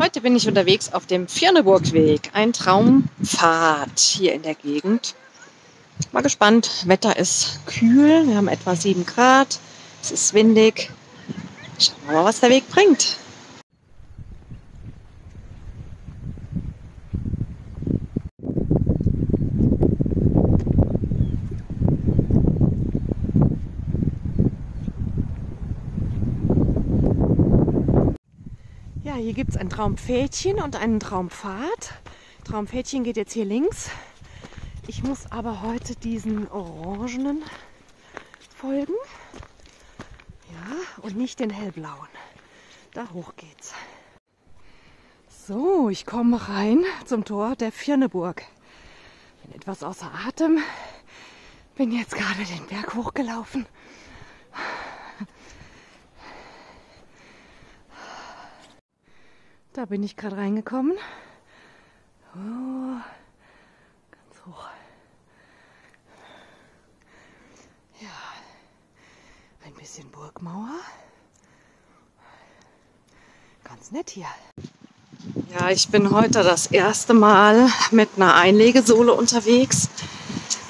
Heute bin ich unterwegs auf dem Firneburgweg, ein Traumpfad hier in der Gegend. Mal gespannt, Wetter ist kühl, wir haben etwa 7 Grad, es ist windig. Schauen wir mal, was der Weg bringt. Ja, hier gibt es ein Traumpfädchen und einen Traumpfad. Traumpfädchen geht jetzt hier links. Ich muss aber heute diesen orangenen folgen. Ja, und nicht den hellblauen. Da hoch geht's. So, ich komme rein zum Tor der Firneburg. Bin etwas außer Atem. Bin jetzt gerade den Berg hochgelaufen. Da bin ich gerade reingekommen. Oh, ganz hoch. Ja, ein bisschen Burgmauer. Ganz nett hier. Ja, ich bin heute das erste Mal mit einer Einlegesohle unterwegs.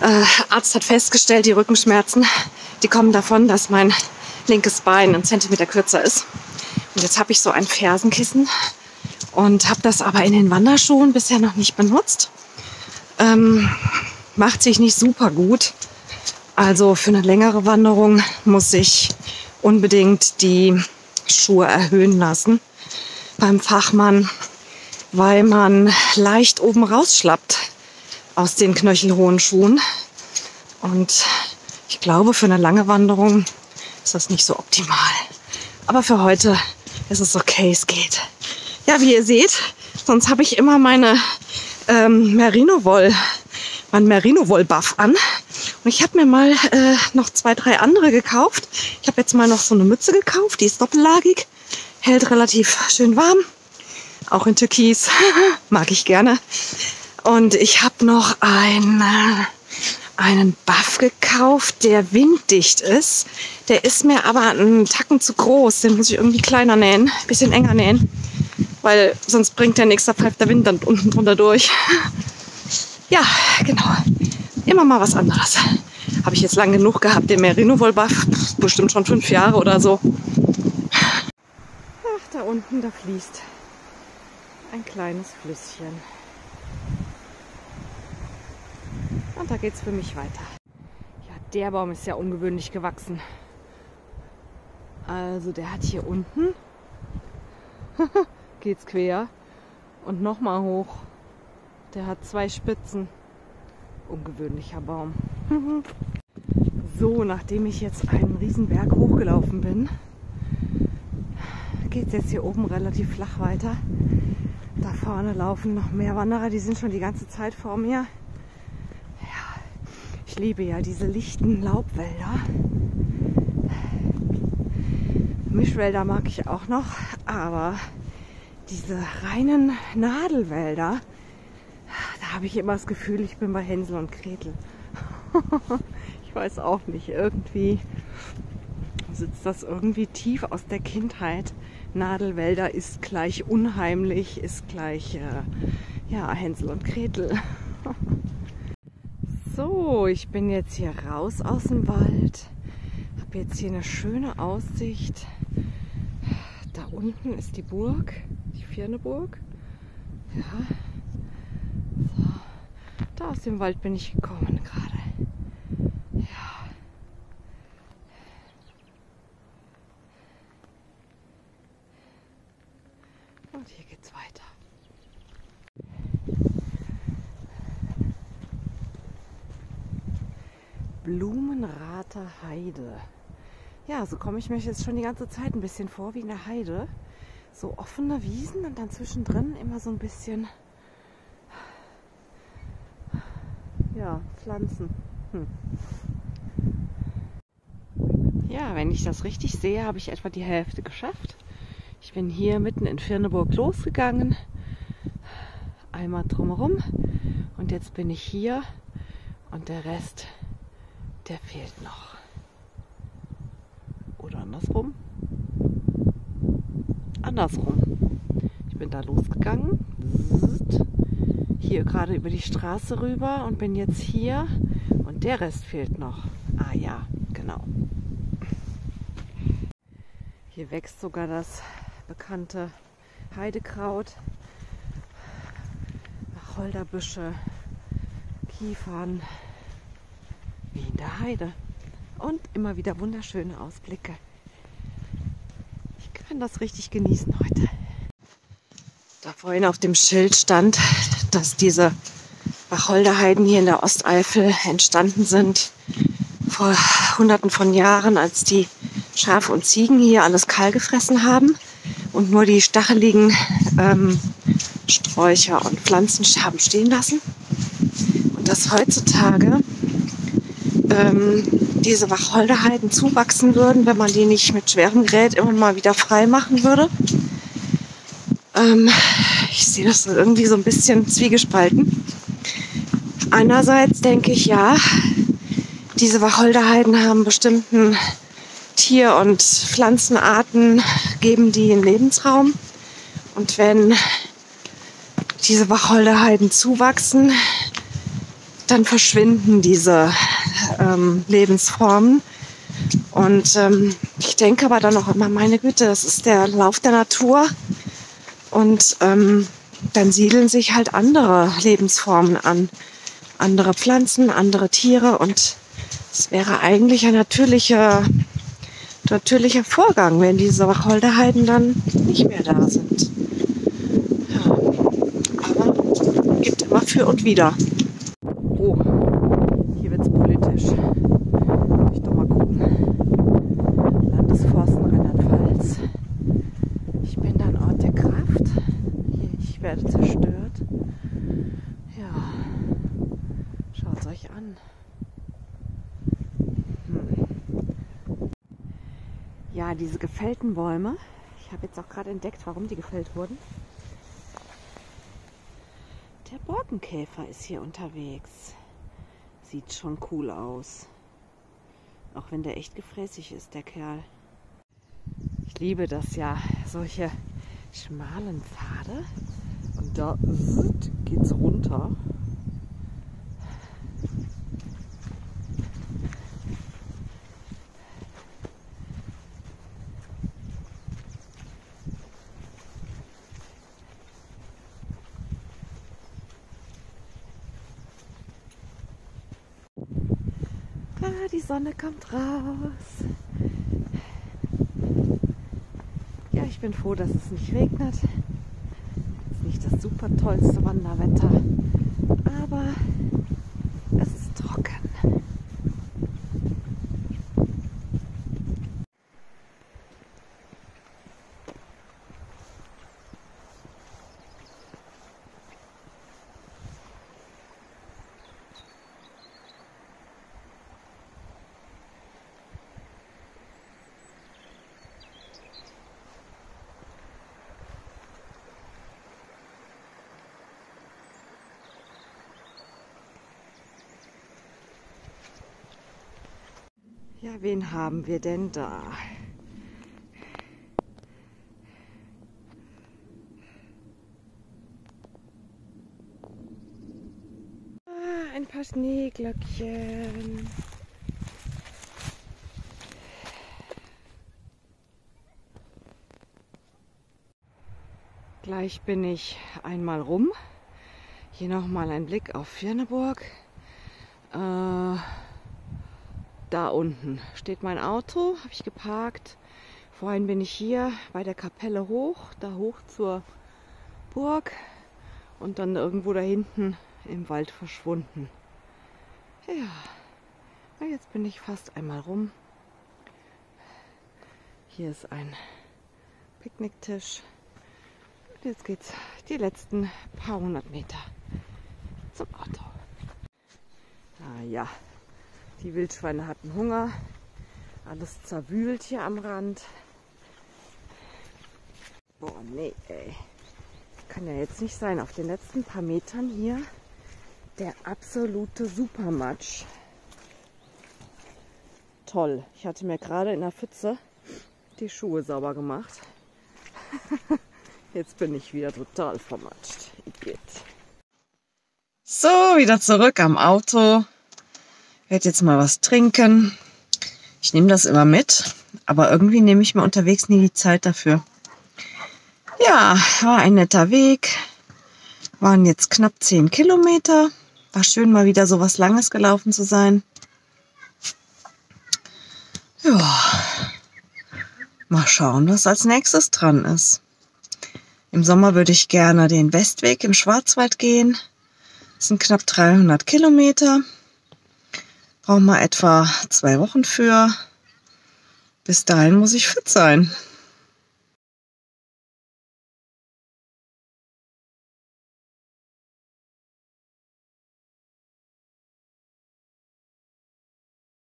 Äh, Arzt hat festgestellt, die Rückenschmerzen, die kommen davon, dass mein linkes Bein einen Zentimeter kürzer ist. Und jetzt habe ich so ein Fersenkissen und habe das aber in den Wanderschuhen bisher noch nicht benutzt. Ähm, macht sich nicht super gut. Also für eine längere Wanderung muss ich unbedingt die Schuhe erhöhen lassen beim Fachmann, weil man leicht oben rausschlappt aus den knöchelhohen Schuhen. Und ich glaube, für eine lange Wanderung ist das nicht so optimal. Aber für heute ist es okay, es geht. Ja, wie ihr seht, sonst habe ich immer meine ähm, Merino-Woll, mein Merino-Woll-Buff an. Und ich habe mir mal äh, noch zwei, drei andere gekauft. Ich habe jetzt mal noch so eine Mütze gekauft, die ist doppellagig, hält relativ schön warm. Auch in Türkis, mag ich gerne. Und ich habe noch ein, einen Buff gekauft, der winddicht ist. Der ist mir aber einen Tacken zu groß. Den muss ich irgendwie kleiner nähen, bisschen enger nähen weil sonst bringt der nächste pfeift der Wind dann unten drunter durch. Ja, genau. Immer mal was anderes. Habe ich jetzt lang genug gehabt, den Merino Wollbuff. Bestimmt schon fünf Jahre oder so. Ach, da unten, da fließt ein kleines Flüsschen. Und da geht es für mich weiter. Ja, der Baum ist ja ungewöhnlich gewachsen. Also der hat hier unten geht's quer und nochmal hoch. Der hat zwei Spitzen. Ungewöhnlicher Baum. so, nachdem ich jetzt einen riesen Berg hochgelaufen bin, geht es jetzt hier oben relativ flach weiter. Da vorne laufen noch mehr Wanderer, die sind schon die ganze Zeit vor mir. Ja, ich liebe ja diese lichten Laubwälder. Mischwälder mag ich auch noch, aber diese reinen Nadelwälder, da habe ich immer das Gefühl, ich bin bei Hänsel und Gretel. ich weiß auch nicht, irgendwie sitzt das irgendwie tief aus der Kindheit. Nadelwälder ist gleich unheimlich, ist gleich äh, ja, Hänsel und Gretel. so, ich bin jetzt hier raus aus dem Wald. Habe jetzt hier eine schöne Aussicht. Da unten ist die Burg. Firneburg. Ja. So. Da aus dem Wald bin ich gekommen gerade. Ja. Und hier geht's weiter. Blumenrater Heide. Ja, so komme ich mir jetzt schon die ganze Zeit ein bisschen vor wie in der Heide so offene Wiesen und dann zwischendrin immer so ein bisschen ja, Pflanzen. Hm. Ja, wenn ich das richtig sehe, habe ich etwa die Hälfte geschafft. Ich bin hier mitten in Firneburg losgegangen, einmal drumherum und jetzt bin ich hier und der Rest, der fehlt noch. Oder andersrum andersrum. Ich bin da losgegangen. Hier gerade über die Straße rüber und bin jetzt hier. Und der Rest fehlt noch. Ah ja, genau. Hier wächst sogar das bekannte Heidekraut. Wacholderbüsche, Kiefern, wie in der Heide. Und immer wieder wunderschöne Ausblicke. Kann das richtig genießen heute. Da vorhin auf dem Schild stand, dass diese Wacholderheiden hier in der Osteifel entstanden sind vor hunderten von Jahren, als die Schafe und Ziegen hier alles kahl gefressen haben und nur die stacheligen ähm, Sträucher und Pflanzen haben stehen lassen. Und dass heutzutage ähm, diese Wacholderheiden zuwachsen würden, wenn man die nicht mit schwerem Gerät immer mal wieder frei machen würde. Ähm, ich sehe das irgendwie so ein bisschen zwiegespalten. Einerseits denke ich, ja, diese Wacholderheiden haben bestimmten Tier- und Pflanzenarten, geben die einen Lebensraum. Und wenn diese Wacholderheiden zuwachsen, dann verschwinden diese ähm, Lebensformen. Und ähm, ich denke aber dann auch immer, meine Güte, das ist der Lauf der Natur. Und ähm, dann siedeln sich halt andere Lebensformen an. Andere Pflanzen, andere Tiere. Und es wäre eigentlich ein natürlicher, natürlicher Vorgang, wenn diese Wacholderheiden dann nicht mehr da sind. Ja. Aber gibt immer für und wieder. Oh, hier wird es politisch. Muss ich doch mal gucken. Landesforsten Rheinland-Pfalz. Ich bin da ein Ort der Kraft. Hier, ich werde zerstört. Ja, schaut es euch an. Hm. Ja, diese gefällten Bäume. Ich habe jetzt auch gerade entdeckt, warum die gefällt wurden. Der Borkenkäfer ist hier unterwegs. Sieht schon cool aus. Auch wenn der echt gefräßig ist, der Kerl. Ich liebe das ja, solche schmalen Pfade. Und da geht's runter. Ah, die Sonne kommt raus. Ja, ich bin froh, dass es nicht regnet. Ist nicht das super tollste Wanderwetter, aber es ist trocken. Ja, wen haben wir denn da? Ah, ein paar Schneeglöckchen. Gleich bin ich einmal rum. Hier nochmal ein Blick auf Firneburg. Äh, da unten steht mein Auto, habe ich geparkt. Vorhin bin ich hier bei der Kapelle hoch, da hoch zur Burg und dann irgendwo da hinten im Wald verschwunden. Ja, jetzt bin ich fast einmal rum. Hier ist ein Picknicktisch. Und jetzt geht's die letzten paar hundert Meter zum Auto. Ah ja, die Wildschweine hatten Hunger. Alles zerwühlt hier am Rand. Boah, nee, ey. Kann ja jetzt nicht sein. Auf den letzten paar Metern hier der absolute Supermatsch. Toll. Ich hatte mir gerade in der Pfütze die Schuhe sauber gemacht. Jetzt bin ich wieder total vermatscht. So, wieder zurück am Auto. Werde jetzt mal was trinken. Ich nehme das immer mit, aber irgendwie nehme ich mir unterwegs nie die Zeit dafür. Ja, war ein netter Weg. Waren jetzt knapp 10 Kilometer. War schön, mal wieder so was Langes gelaufen zu sein. Ja, mal schauen, was als nächstes dran ist. Im Sommer würde ich gerne den Westweg im Schwarzwald gehen. Das sind knapp 300 Kilometer. Brauchen wir etwa zwei Wochen für. Bis dahin muss ich fit sein.